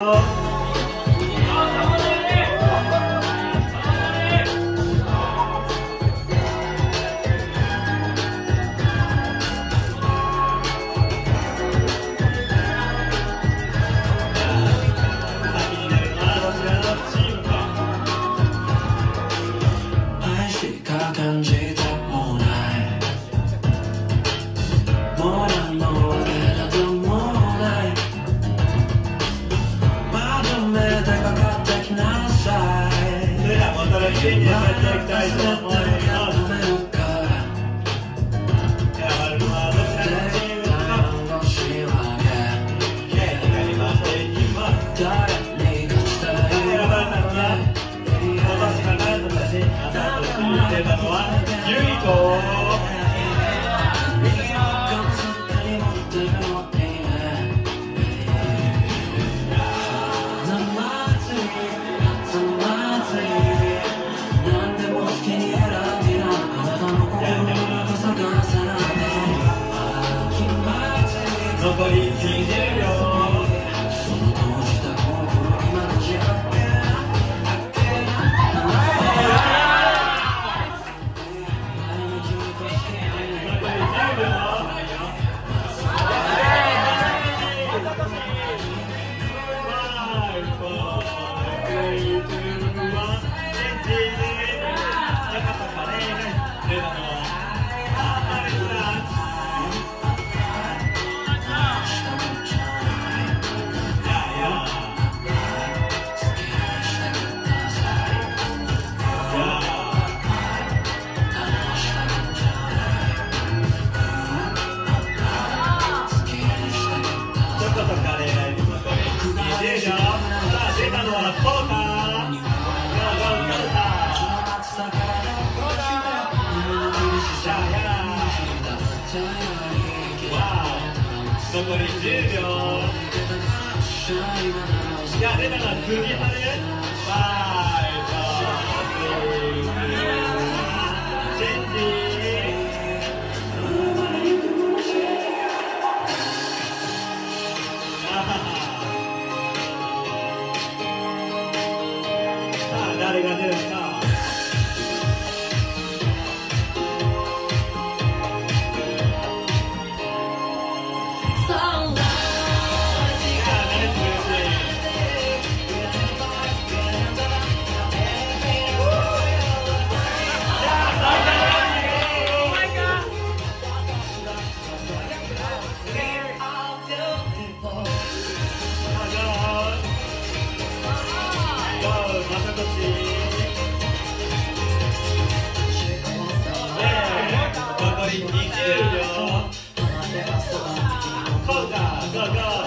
啊。演いたと。Oh Te 残り10秒。や出たら次晴れ誰が出るか。Go, go, go, go.